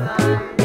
Bye.